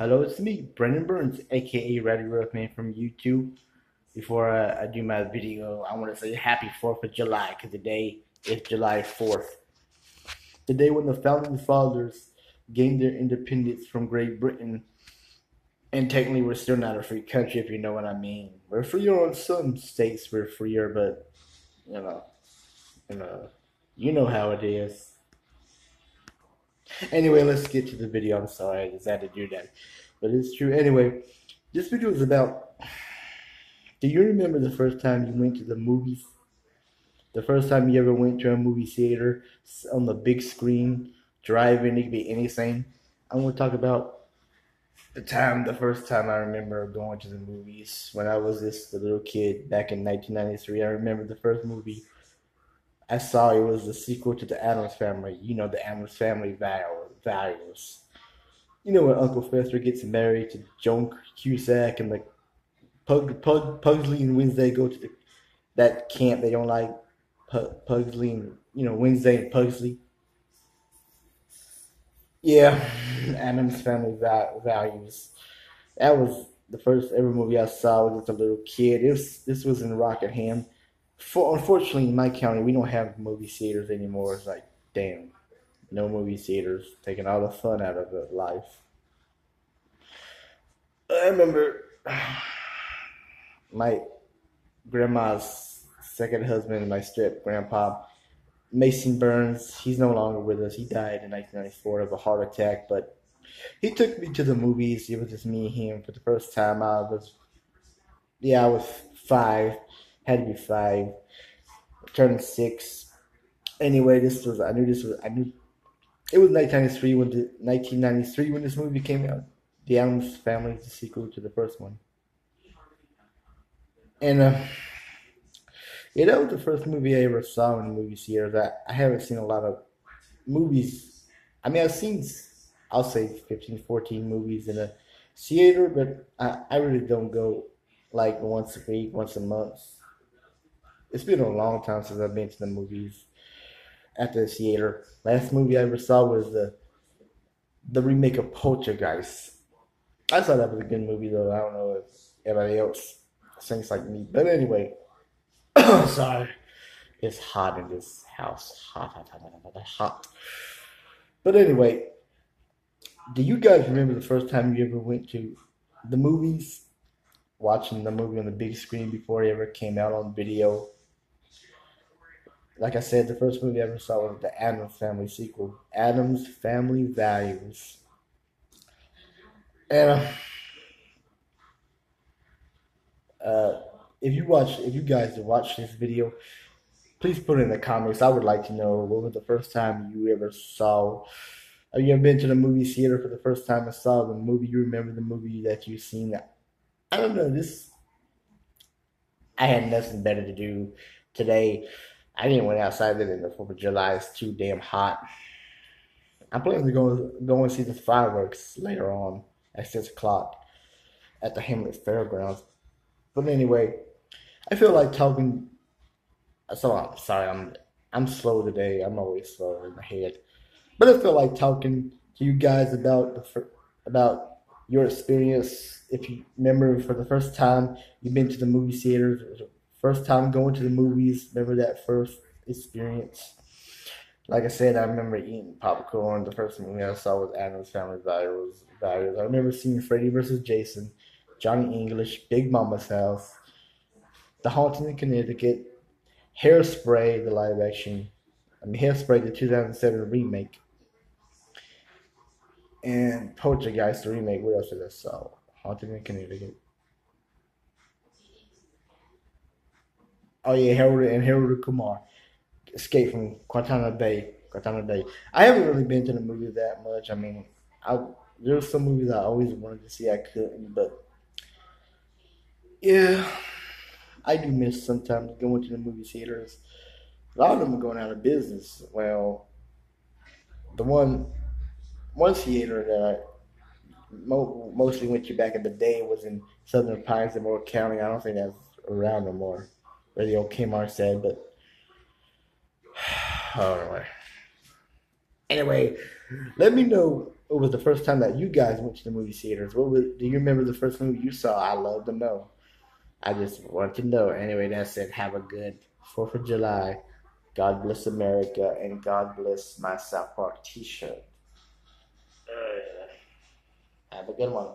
Hello, it's me, Brendan Burns, aka Ratty Man from YouTube. Before I, I, do my video, I want to say happy 4th of July because today is July 4th. The day when the founding fathers gained their independence from Great Britain. And technically, we're still not a free country, if you know what I mean. We're freer on some states, we're freer, but, you know, you know, you know how it is. Anyway, let's get to the video. I'm sorry, I just had to do that. But it's true. Anyway, this video is about. Do you remember the first time you went to the movies? The first time you ever went to a movie theater on the big screen, driving, it could be anything. I'm going to talk about the time, the first time I remember going to the movies when I was this little kid back in 1993. I remember the first movie I saw it was the sequel to the Addams Family. You know the Addams Family values. You know when Uncle Fester gets married to Joan Cusack and the Pug, Pug Pugsley and Wednesday go to the that camp they don't like Pugsley and you know Wednesday and Pugsley. Yeah, Addams Family values. That was the first ever movie I saw was as a little kid. It was this was in Rockingham for unfortunately in my county we don't have movie theaters anymore. It's like damn, no movie theaters, taking all the fun out of the life. I remember my grandma's second husband, my step grandpa, Mason Burns. He's no longer with us. He died in 1994 of a heart attack, but he took me to the movies. It was just me and him for the first time. I was, yeah, I was five had to be five. Turned six. Anyway, this was I knew this was I knew it was 1993 when the 1993 when this movie came out. The Addams Family is the sequel to the first one. And uh, yeah, that was the first movie I ever saw in the movie theaters. I, I haven't seen a lot of movies. I mean, I've seen, I'll say 15, 14 movies in a theater, but I, I really don't go like once a week, once a month it's been a long time since I've been to the movies at the theater. Last movie I ever saw was the the remake of Poltergeist. I thought that was a good movie though. I don't know if anybody else thinks like me, but anyway, sorry, it's hot in this house. Hot, hot, hot, hot, hot. But anyway, do you guys remember the first time you ever went to the movies? Watching the movie on the big screen before it ever came out on video like I said, the first movie I ever saw was the Addams Family sequel, Addams Family Values. And uh, uh, if you watch, if you guys watch this video, please put it in the comments. I would like to know what was the first time you ever saw. Have you ever been to the movie theater for the first time and saw the movie? You remember the movie that you've seen? I don't know. This I had nothing better to do today I didn't went outside today. The Fourth of July is too damn hot. I'm planning to go go and see the fireworks later on at six o'clock at the Hamlet Fairgrounds. But anyway, I feel like talking. So I'm sorry, I'm I'm slow today. I'm always slow in my head, but I feel like talking to you guys about the about your experience. If you remember, for the first time you've been to the movie theaters, First time going to the movies. Remember that first experience? Like I said, I remember eating popcorn. The first movie I saw was Addams Family Values. Values. I remember seeing Freddy vs. Jason, Johnny English, Big Momma's House, The Haunting in Connecticut, Hairspray, the live action. I mean, Hairspray, the 2007 remake, and Poltergeist, the remake. What else did I saw? Haunting in Connecticut. Oh yeah, Harold and Harold Kumar, Escape from Guantanamo Bay. Guantanamo Bay. I haven't really been to the movie that much. I mean, I there's some movies I always wanted to see I couldn't, but yeah, I do miss sometimes going to the movie theaters. A lot of them are going out of business. Well, the one one theater that I mo- mostly went to back in the day was in Southern Pines in Moore County. I don't think that's around no more. Radio Kmart said, but oh, anyway. Anyway, let me know what was the first time that you guys went to the movie theaters? What was, do you remember the first movie you saw? I love to know. I just want to know. Anyway, that's it. Have a good Fourth of July. God bless America and God bless my South Park T-shirt. Uh, have a good one.